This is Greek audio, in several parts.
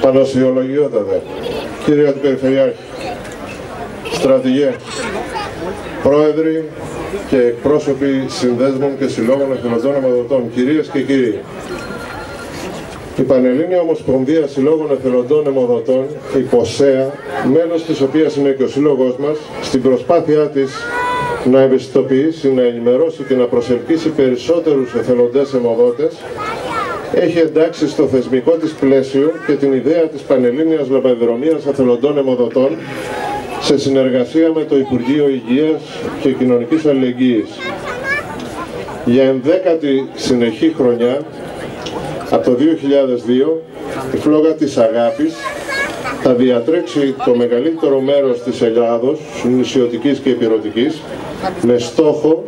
Πανοσιολογιότατε, κύριε του Περιφερειάρχη, στρατηγέ, πρόεδροι και εκπρόσωποι συνδέσμων και συλλόγων εθελοντών αιμοδοτών, κυρίες και κύριοι. Η Πανελλήνια Ομοσπονδία Συλλόγων Εθελοντών Αιμοδοτών, η ΠΟΣΕΑ, μέλος της οποίας είναι και ο σύλλογός μας, στην προσπάθειά της να ευαισθητοποιήσει, να ενημερώσει και να προσελκύσει περισσότερους εθελοντές αιμοδότες, έχει εντάξει στο θεσμικό της πλαίσιο και την ιδέα της Πανελλήνιας Λαμπαδρομίας Εθελοντών Αιμοδοτών σε συνεργασία με το Υπουργείο Υγείας και Κοινωνικής Αλληλεγγύης. Για ενδέκατη συνεχή χρονιά, από το 2002, η φλόγα της Αγάπης θα διατρέξει το μεγαλύτερο μέρος της Ελλάδος, νησιωτικής και επιρωτικής, με στόχο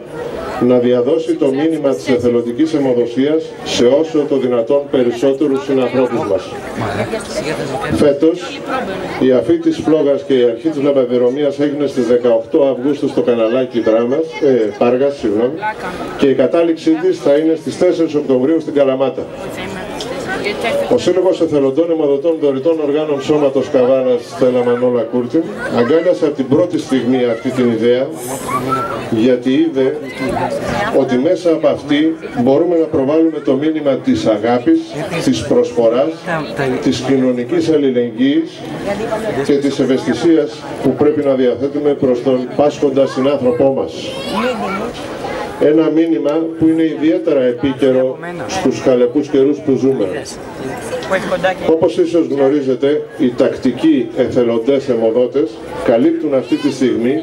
να διαδώσει το μήνυμα της εθελοντικής αιμοδοσίας σε όσο το δυνατόν περισσότερους συνανθρώπους μας. Φέτος, η αφή της φλόγας και η αρχή της λαμπαδερομίας έγινε στις 18 Αυγούστου στο καναλάκι Δράμας, ε, Πάργας, συγγνώμη, και η κατάληξή της θα είναι στις 4 Οκτωβρίου στην Καλαμάτα. Ο Σύλλογος Εθελοντών Αιμοδοτών Δωρητών Οργάνων Σώματος Καβάρα Στέλλα Μανόλα Κούρτιν αγκάλιασε από την πρώτη στιγμή αυτή την ιδέα γιατί είδε ότι μέσα από αυτή μπορούμε να προβάλλουμε το μήνυμα της αγάπης, της προσφοράς, της κοινωνικής αλληλεγγύης και της ευαισθησίας που πρέπει να διαθέτουμε προς τον πάσχοντα συνάνθρωπό μας ένα μήνυμα που είναι ιδιαίτερα επίκαιρο στους χαλεπούς καιρούς που ζούμε. Όπως ίσως γνωρίζετε, οι τακτικοί εθελοντές αιμοδότες καλύπτουν αυτή τη στιγμή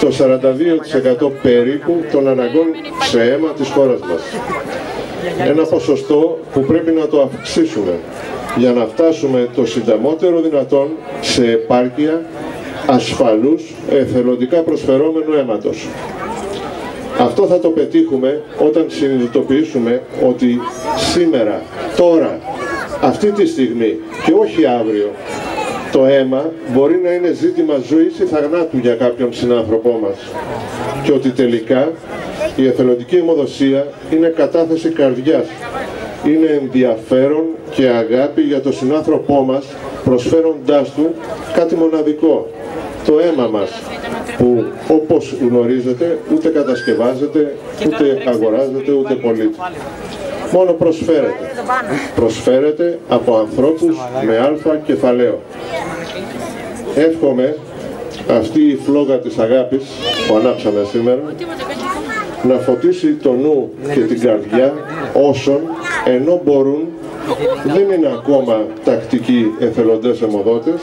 το 42% περίπου των αναγκών σε αίμα της χώρας μας. Ένα ποσοστό που πρέπει να το αυξήσουμε για να φτάσουμε το συνταμότερο δυνατόν σε επάρκεια ασφαλούς εθελοντικά προσφερόμενου αίματος. Αυτό θα το πετύχουμε όταν συνειδητοποιήσουμε ότι σήμερα, τώρα, αυτή τη στιγμή και όχι αύριο, το αίμα μπορεί να είναι ζήτημα ζωής ή θαγνάτου για κάποιον συνάνθρωπό μας. Και ότι τελικά η εθελοντική αιμοδοσία είναι κατάθεση καρδιάς. Είναι ενδιαφέρον και αγάπη για τον συνάνθρωπό μας προσφέροντάς του κάτι μοναδικό το αίμα μας που όπως γνωρίζετε ούτε κατασκευάζεται, ούτε αγοράζεται, ούτε πωλείται. Μόνο προσφέρεται. Προσφέρεται από ανθρώπους με αλφα κεφαλαίο. Εύχομαι αυτή η φλόγα της αγάπης που ανάψαμε σήμερα να φωτίσει το νου και την καρδιά όσων ενώ μπορούν δεν είναι ακόμα τακτικοί εθελοντές αιμοδότες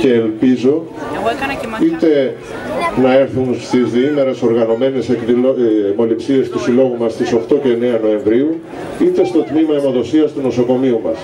και ελπίζω είτε να έρθουν στις διήμερες οργανωμένες εκδηλω... Ε, του Συλλόγου μας στις 8 και 9 Νοεμβρίου είτε στο τμήμα αιμοδοσίας του νοσοκομείου μας.